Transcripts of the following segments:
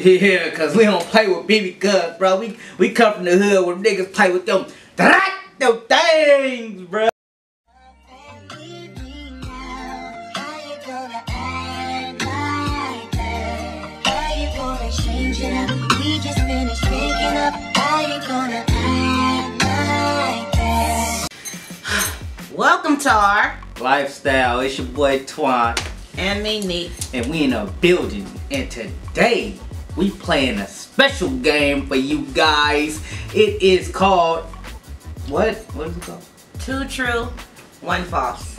Yeah, cause we don't play with BB guns, bro. We we come from the hood where niggas play with them, them things, bro. Welcome to our Lifestyle, it's your boy Twan, and me, Nika. and we in a building. And today we playing a special game for you guys. It is called what? What is it called? Two true, one false.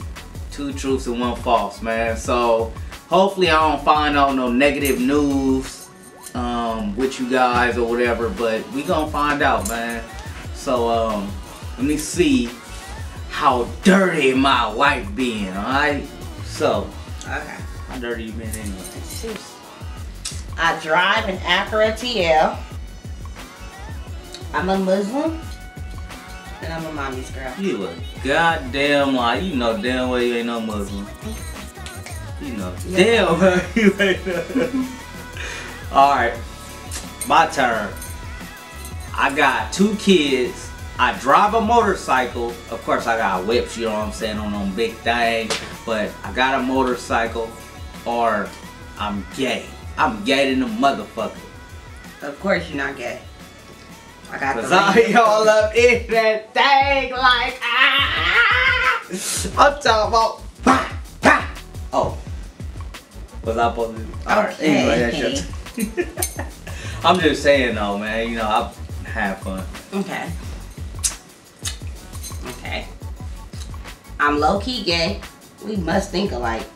Two truths and one false, man. So hopefully I don't find out no negative news um, with you guys or whatever, but we gonna find out, man. So um, let me see how dirty my wife being, alright? So, Okay. how dirty you been anyway? I drive an Acura TL. I'm a Muslim. And I'm a mommy's girl. You a goddamn lie. You know damn well you ain't no Muslim. You know Yeah. damn well you ain't no. Alright. My turn. I got two kids. I drive a motorcycle. Of course I got whips, you know what I'm saying, on them big things. But I got a motorcycle or I'm gay. I'm gay than a motherfucker. Of course you're not gay. I got the Cause all y'all up in that thing like ah. I'm talking about bah, bah. Oh. Was I supposed to Alright, Okay. anyway, that's your I'm just saying though, man, you know, I have fun. Okay. Okay. I'm low key gay. We must think alike.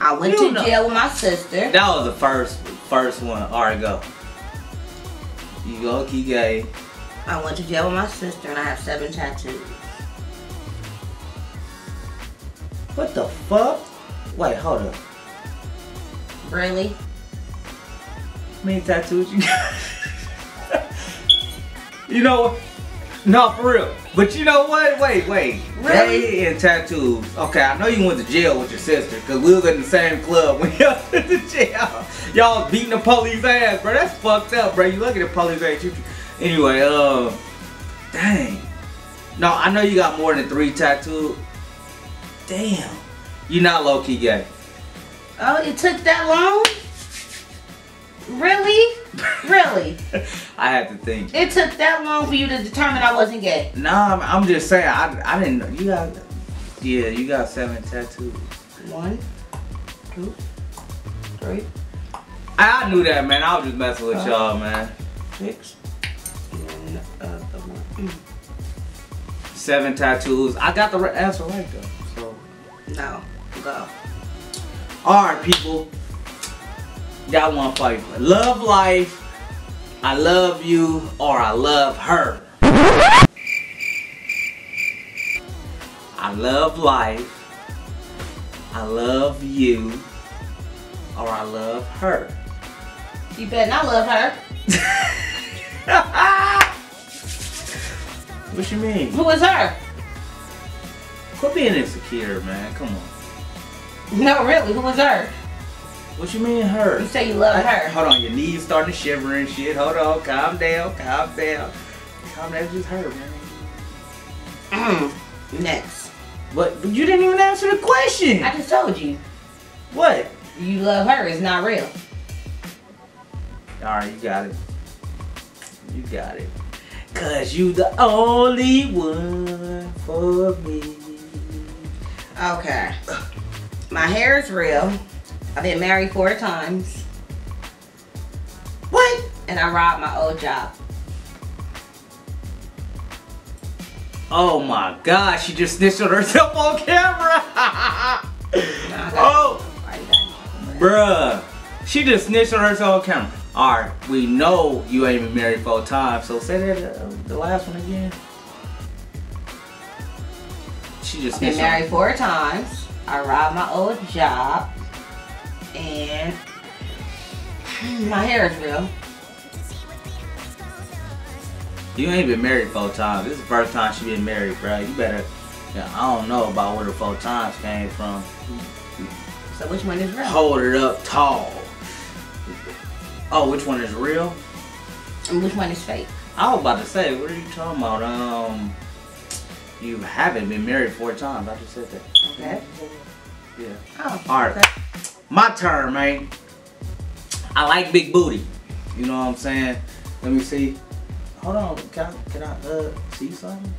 I went You to know- jail with my sister. That was the first first one. Alright, go. You go keep gay. I went to jail with my sister and I have seven tattoos. What the fuck? Wait, hold up. Really? How many tattoos you got? you know what? No, for real. But you know what? Wait, wait. Really? Gay and tattoos. Okay, I know you went to jail with your sister because we was in the same club when y'all went to jail. Y'all beating the police ass, bro. That's fucked up, bro. You look at the police shoot you. Anyway, uh, dang. No, I know you got more than three tattoos. Damn. You're not low key gay. Oh, it took that long? Really? Really? I had to think. It took that long for you to determine I wasn't gay. Nah, I'm, I'm just saying. I, I didn't know you got. Yeah, you got seven tattoos. One, two, three, I, I knew that, man. I was just messing with y'all, man. six, and uh. Seven tattoos. I got the answer right though. So, No, go. all right, people. Got one fight. Love life. I love you, or I love her. I love life. I love you, or I love her. You better I love her. what you mean? Who is her? Quit being insecure, man. Come on. No, really, who is her? What you mean her? You say you love her. Hold on, your knees starting to shiver and shit. Hold on, calm down, calm down. Calm down, just her, man. Next. But, but you didn't even answer the question. I just told you. What? You love her. It's not real. Alright, you got it. You got it. Cause you the only one for me. Okay. My hair is real. I've been married four times. What? And I robbed my old job. Oh my gosh, she just snitched on herself on camera. Now I got- oh. Why you gotta- Bruh, she just snitched on herself on camera. Alright, we know you ain't been married four times, so say that uh, the last one again. She just I've been snitched on married four times. I robbed my old job. And my hair is real. You ain't been married four times. This is the first time she been married, bro. You better. Yeah, I don't know about where the four times came from. So which one is real? Hold it up tall. Oh, which one is real? And which one is fake? I was about to say, what are you talking about? Um, you haven't been married four times. I just said that. Okay. Yeah. Oh. All right. okay. My turn, man. I like big booty. You know what I'm saying? Let me see. Hold on. Can I, can I uh, see something?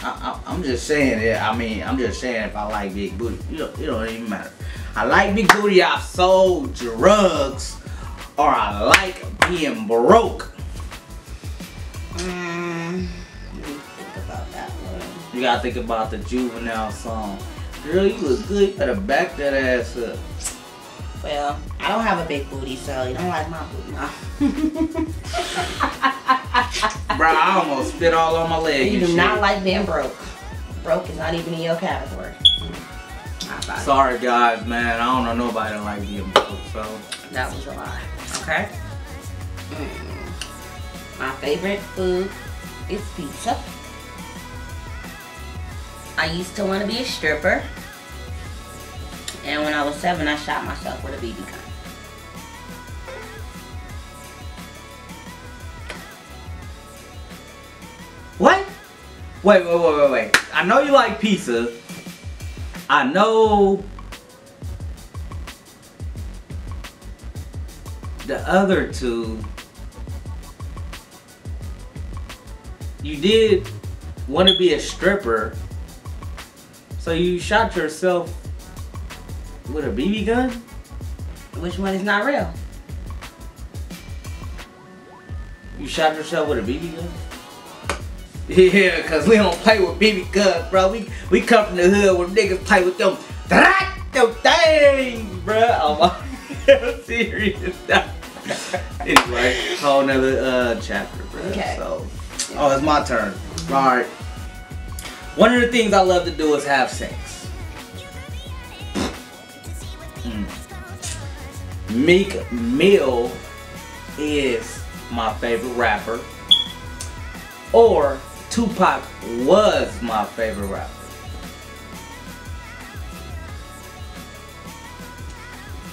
I, I, I'm just saying it. I mean, I'm just saying if I like big booty. You know, it don't even matter. I like big booty. I sold drugs. Or I like being broke. Mm, let me think about that one. You gotta think about the juvenile song. Girl, you look good. You better back that ass up. Well, I don't have a big booty, so you don't like my booty. No. Bro, I almost spit all on my leg. you do not like being broke. Broke is not even in your category. Not about it. Sorry guys, man. I don't know nobody that like being broke, so That was a lie. Okay. Mm. My favorite food is pizza. I used to want to be a stripper. And when I was seven, I shot myself with a BB gun. What? Wait, wait, wait, wait, wait. I know you like pizza. I know the other two. You did want to be a stripper. So you shot yourself with a BB gun? Which one is not real? You shot yourself with a BB gun? Yeah, cause we don't play with BB guns, bro. We we come from the hood where niggas play with them. Them things, bro. Oh my, serious. anyway, whole another uh, chapter, bro. Okay. So, oh, it's my turn. All right. One of the things I love to do is have sex. Meek Mill is my favorite rapper. Or Tupac was my favorite rapper.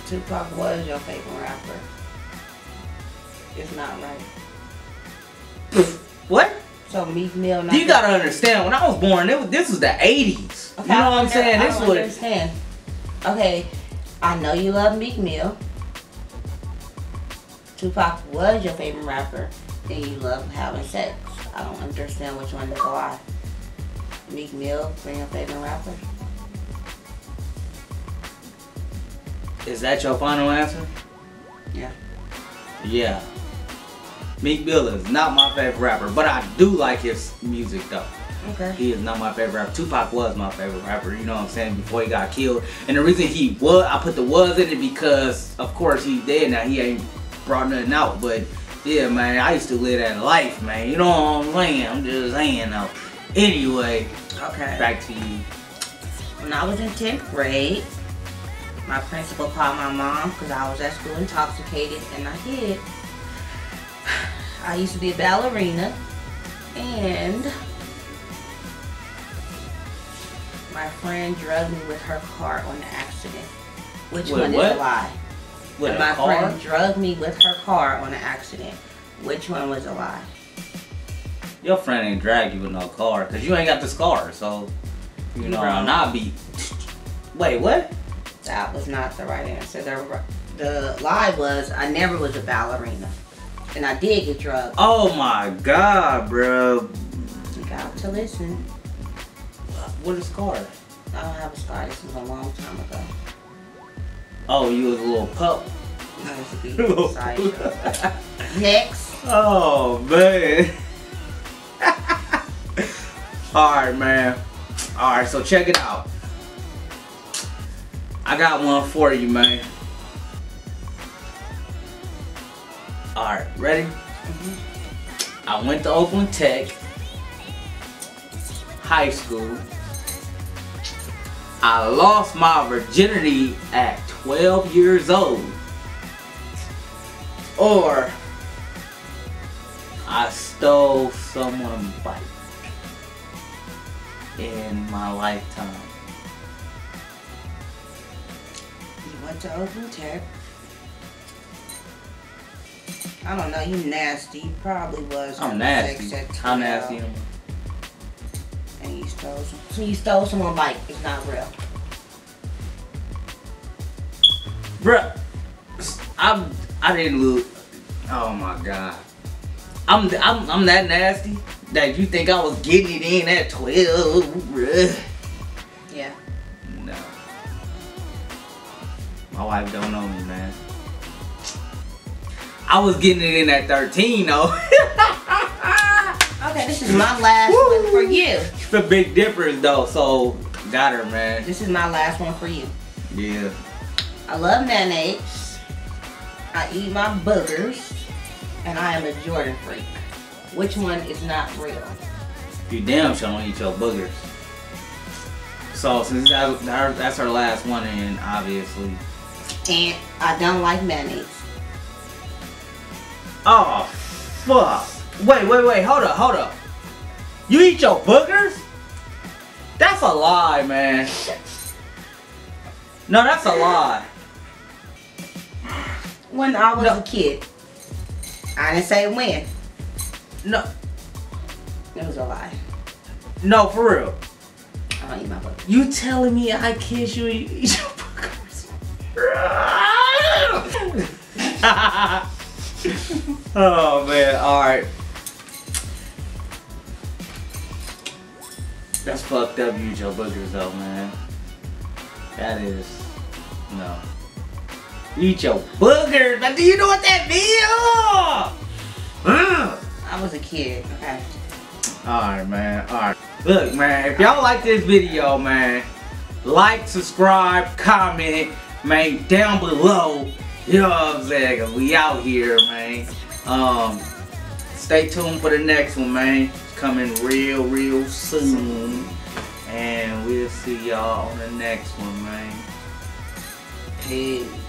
Tupac was your favorite rapper. It's not right. What? So Meek Mill. Not You gotta understand, when I was born, it was, this was the 80s. Okay, you know I what I'm saying? I This don't was. understand. Okay, I know you love Meek Mill. Tupac was your favorite rapper, and you love having sex. I don't understand which one is a lie. Meek Mill being your favorite rapper. Is that your final answer? Yeah. Yeah. Meek Mill is not my favorite rapper, but I do like his music though. Okay. He is not my favorite rapper. Tupac was my favorite rapper, you know what I'm saying, before he got killed. And the reason he was, I put the was in it because, of course, he's dead now. He ain't brought nothing out. But, yeah, man, I used to live that life, man. You know what I'm saying? I'm just saying, though. Anyway, Okay. back to you. When I was in 10th grade, my principal called my mom because I was at school intoxicated, and I did. I used to be a ballerina, and my friend drugged me with her car on the accident. Which Wait, one what? is a lie? With and my car? friend drugged me with her car on an accident. Which one was a lie? Your friend ain't drag you with no car because you ain't got the scar. So, you know, wrong. not be. Wait, what? That was not the right answer. The, the lie was I never was a ballerina. And I did get drugged. Oh my god, bro. You got to listen. What is a scar? I don't have a scar. This was a long time ago. Oh, you was a little pup. I used to be. Next. Oh man. Alright man. Alright, so check it out. I got one for you, man. Alright, ready? I went to Oakland Tech High School. I lost my virginity at 12 years old. Or I stole someone's bike in my lifetime. You went to Oakland Tech. I don't know. You nasty. You probably was. I'm nasty. I'm nasty And you stole some. So you stole someone's bike. It's not real. Bruh, I'm, I didn't look. Oh my god. I'm, I'm, I'm that nasty that you think I was getting it in at 12, bruh. Yeah. No. My wife don't know me, man. I was getting it in at 13 though. Okay, this is my last one for you. it's a big difference though, so got her, man. This is my last one for you. Yeah. I love mayonnaise. I eat my boogers. And I am a Jordan freak. Which one is not real? You damn sure don't eat your boogers. So since that, that- that's her last one, and obviously. And I don't like mayonnaise. Oh, fuck. Wait, wait, wait. Hold up, hold up. You eat your boogers? That's a lie, man. No, that's a lie. When I was No. a kid. I didn't say when. No, It was a lie. no, for real. I don't eat my. You telling me I kiss you and you eat your oh man, alright. That's fucked up you eat your boogers though, man. That is no. Eat your boogers, but do you know what that means? Ugh. I was a kid. Okay. Alright, man. Alright. Look, man, if y'all like this video, man, like, subscribe, comment, man, down below. You know what I'm saying? we out here, man. Um, stay tuned for the next one, man. It's coming real, real soon. And we'll see y'all on the next one, man. Peace.